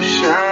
sunshine.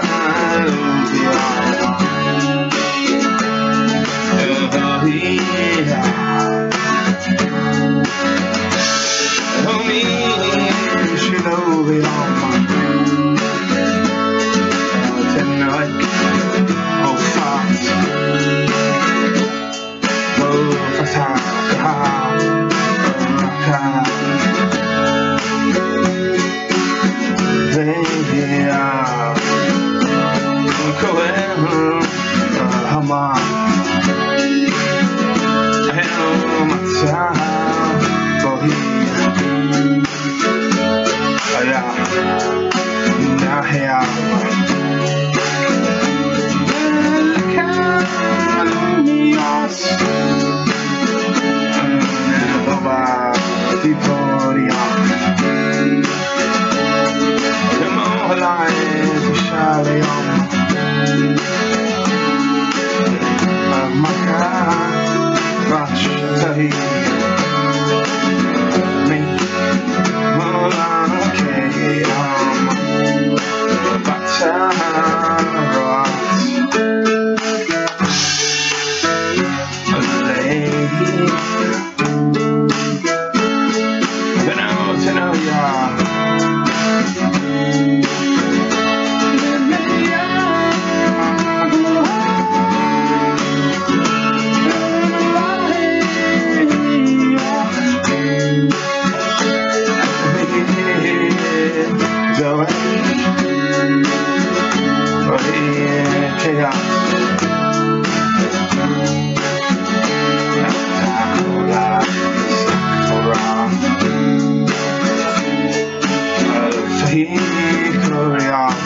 Korea.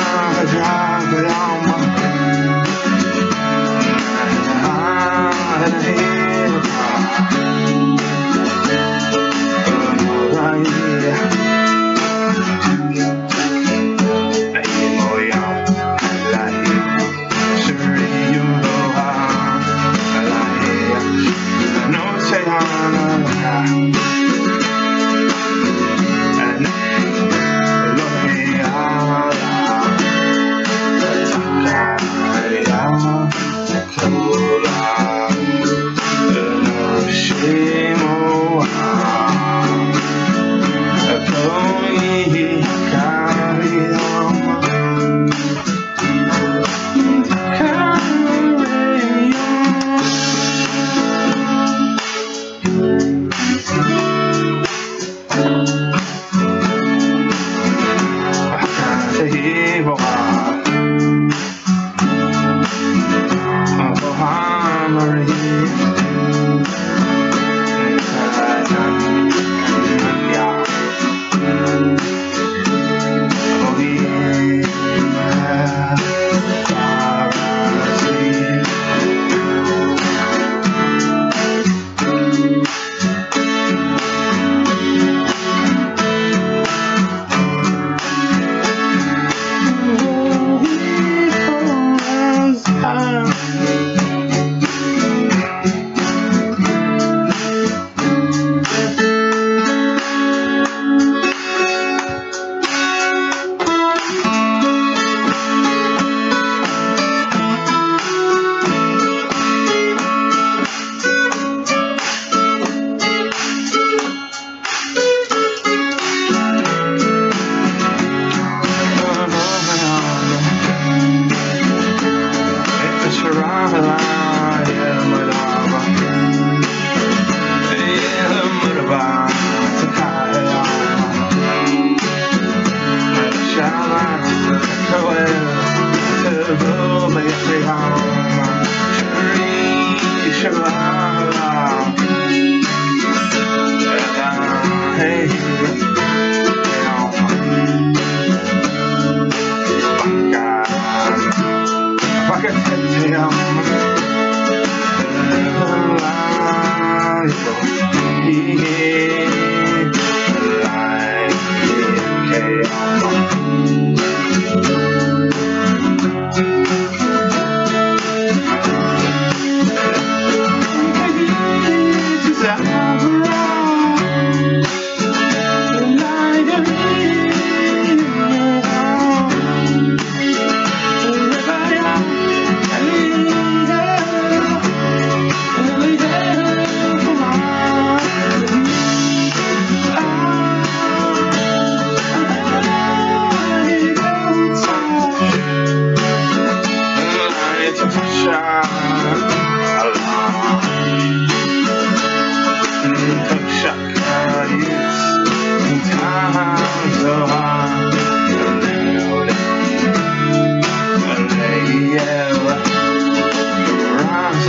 Rama, Rama, Rama.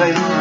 I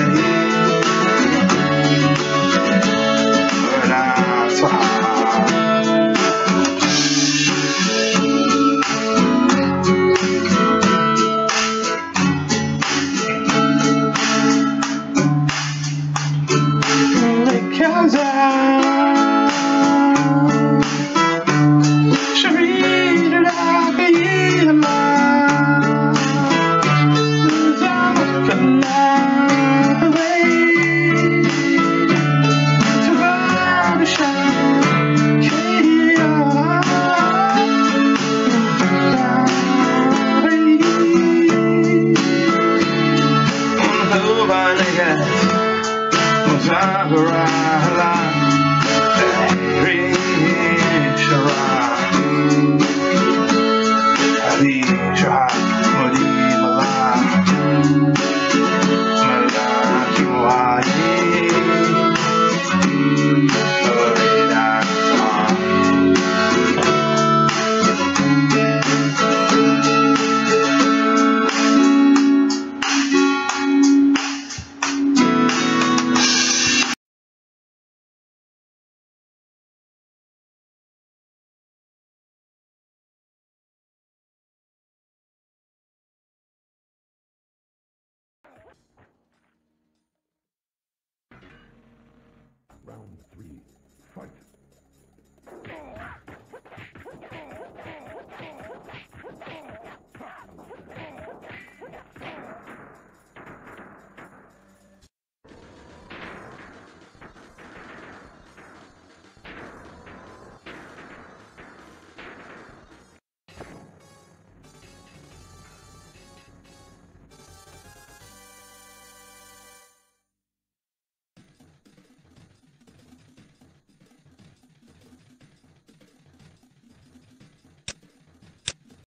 Round three, fight!